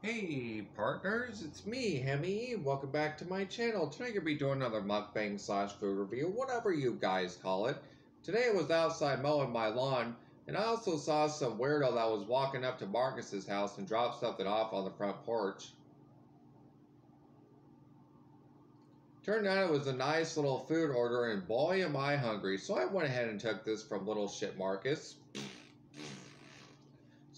Hey partners, it's me, Hemi. Welcome back to my channel. Today I'm going to be doing another mukbang slash food review, whatever you guys call it. Today I was outside mowing my lawn, and I also saw some weirdo that was walking up to Marcus's house and dropped something off on the front porch. Turned out it was a nice little food order, and boy am I hungry, so I went ahead and took this from Little Shit Marcus.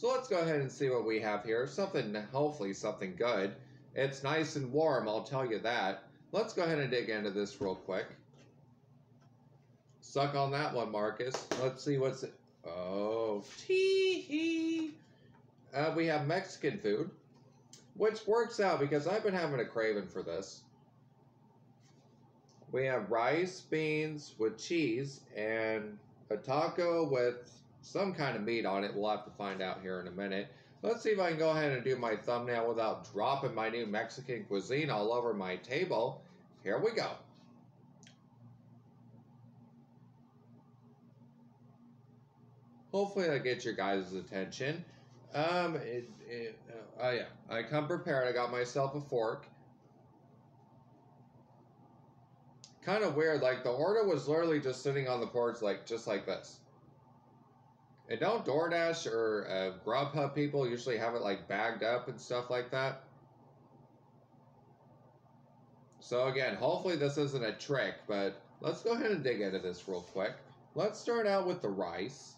So let's go ahead and see what we have here. Something, hopefully something good. It's nice and warm, I'll tell you that. Let's go ahead and dig into this real quick. Suck on that one, Marcus. Let's see what's it. Oh, tee hee. Uh, we have Mexican food, which works out because I've been having a craving for this. We have rice, beans with cheese, and a taco with some kind of meat on it. We'll have to find out here in a minute. Let's see if I can go ahead and do my thumbnail without dropping my new Mexican cuisine all over my table. Here we go. Hopefully that gets your guys' attention. Um, it, it, uh, oh yeah, I come prepared. I got myself a fork. Kind of weird, like the order was literally just sitting on the porch like, just like this. And don't DoorDash or uh, Grubhub people usually have it like bagged up and stuff like that? So again, hopefully this isn't a trick, but let's go ahead and dig into this real quick. Let's start out with the rice.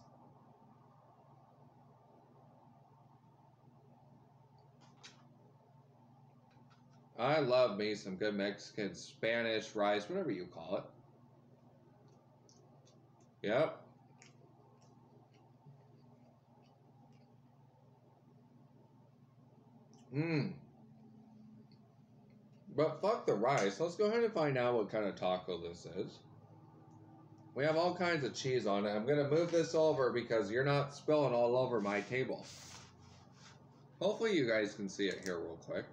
I love me some good Mexican, Spanish rice, whatever you call it. Yep, Mmm. But fuck the rice. Let's go ahead and find out what kind of taco this is. We have all kinds of cheese on it. I'm going to move this over because you're not spilling all over my table. Hopefully you guys can see it here real quick.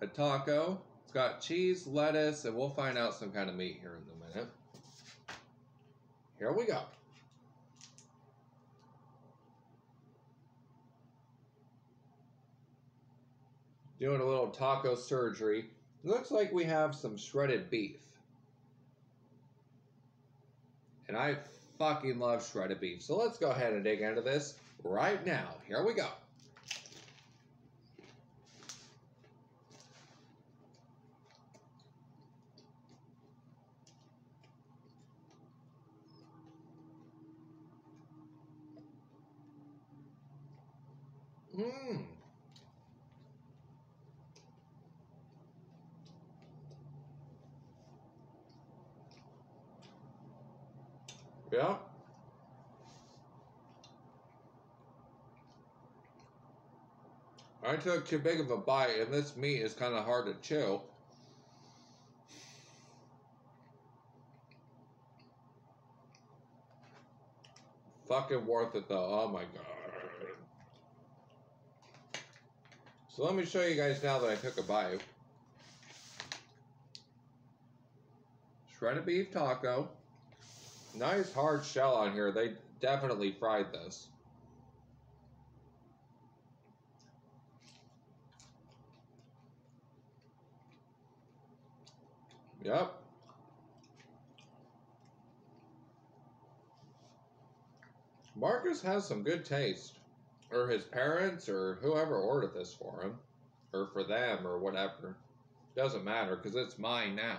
A taco. It's got cheese, lettuce, and we'll find out some kind of meat here in a minute. Here we go. Doing a little taco surgery. Looks like we have some shredded beef. And I fucking love shredded beef. So let's go ahead and dig into this right now. Here we go. Mmm. Yeah. I took too big of a bite, and this meat is kind of hard to chew. Fucking worth it though. Oh my god. So let me show you guys now that I took a bite. Shredded beef taco. Nice hard shell on here. They definitely fried this. Yep. Marcus has some good taste. Or his parents, or whoever ordered this for him. Or for them, or whatever. Doesn't matter, because it's mine now.